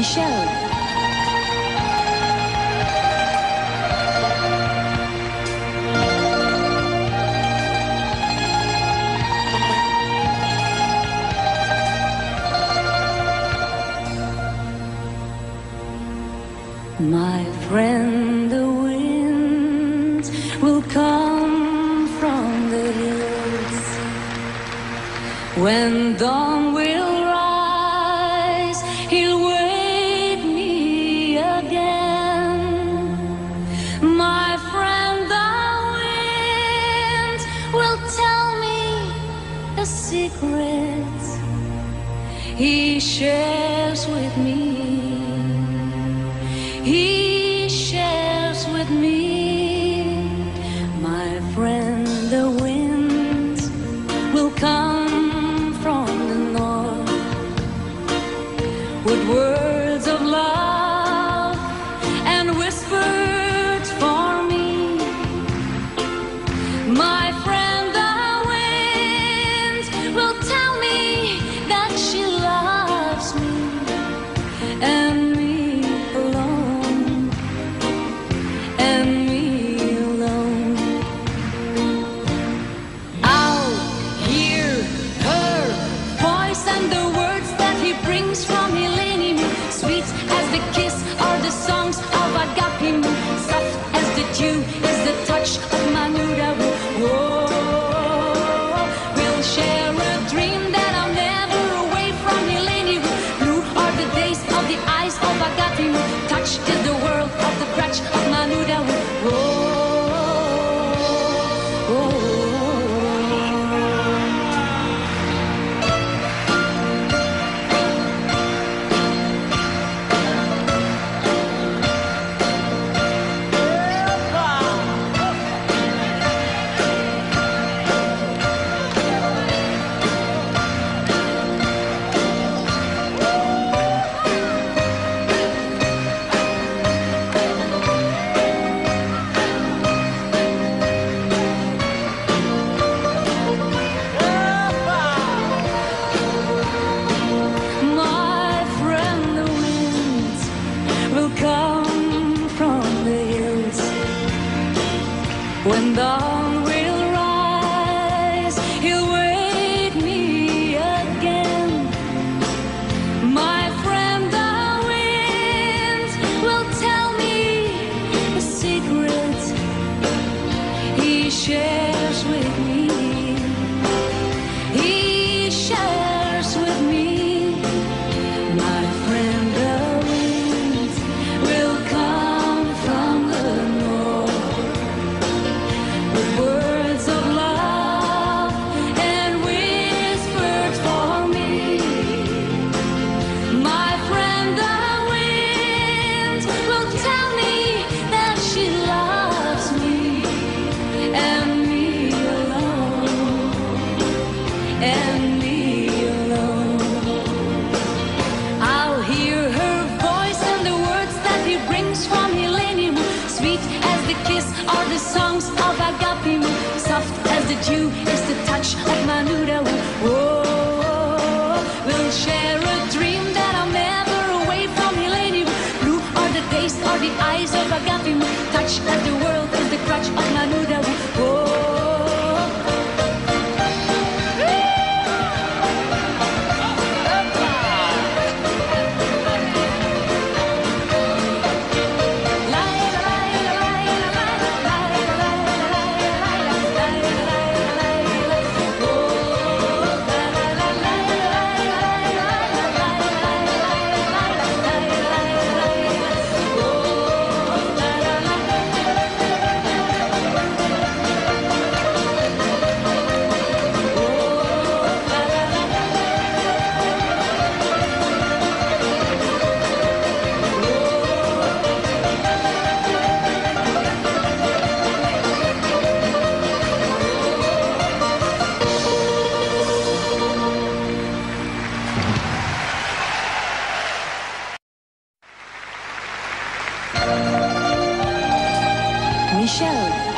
Michel. My friend, the winds will come from the hills when dawn will he shares with me. He shares with me, my friend. The winds will come from the north with the kiss When the show.